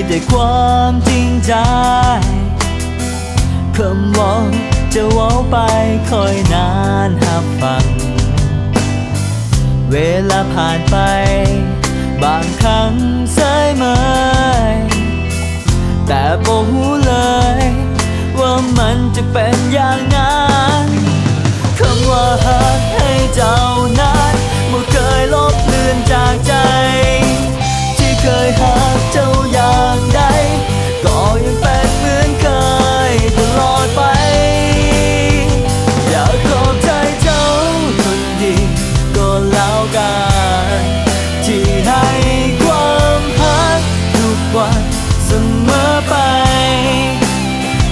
มีแต่ความจริงใจคำว่าจะว้าไปคอยนานหับฟัง เวลาผ่านไป บางครั้งสายไหมแต่บอกหูเลย ว่ามันจะเป็นอย่างนั้น มอไป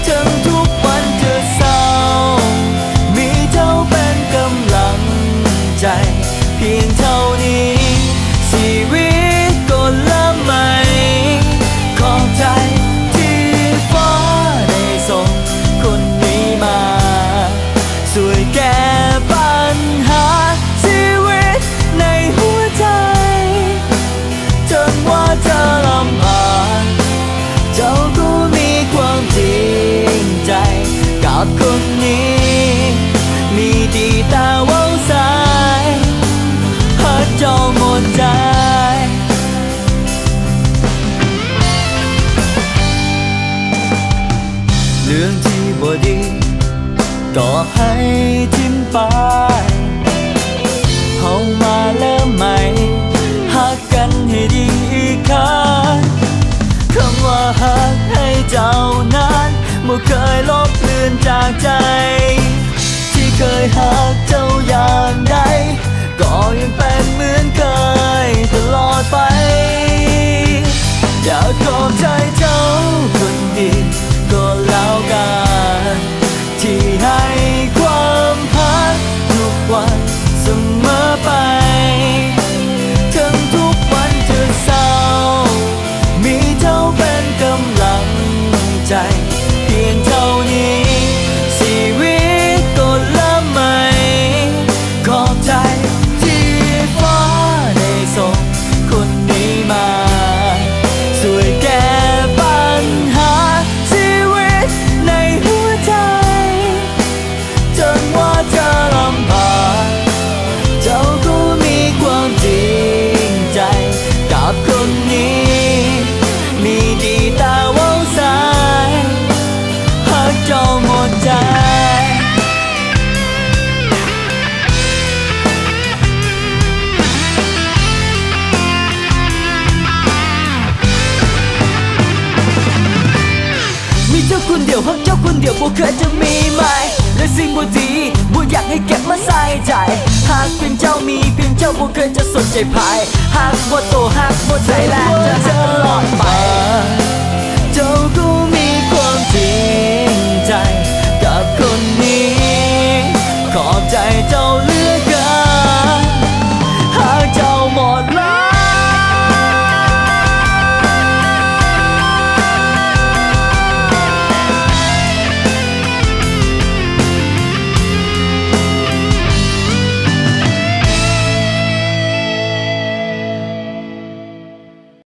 ทั้งทุกวันเจอเศร้า มีเจ้าเป็นกำลังใจ เพียงเธอ กับคนนี้ มีดีตาว้าสายหักเจ้าหมดใจเรื่องที่บ่ดีก็ให้ทิ้มไปเฮามา นจากใจ ที่เคยหักเจ้าอย่างใดก็ยังเป็นเหมื คนเดียวหักเจ้าคนเดียวบ่เคยจะมีไหมและสิ่งบ่ดีบ่อยากให้เก็บมาใส่ใจหากเพียงเจ้ามีเพียงเจ้าบ่เคยจะสนใจภายหากบ่โตหากบ่ใจแลจะหักตลอดไป เจ้าก็มีความจริงใจ กับคนนี้ ขอบใจเจ้า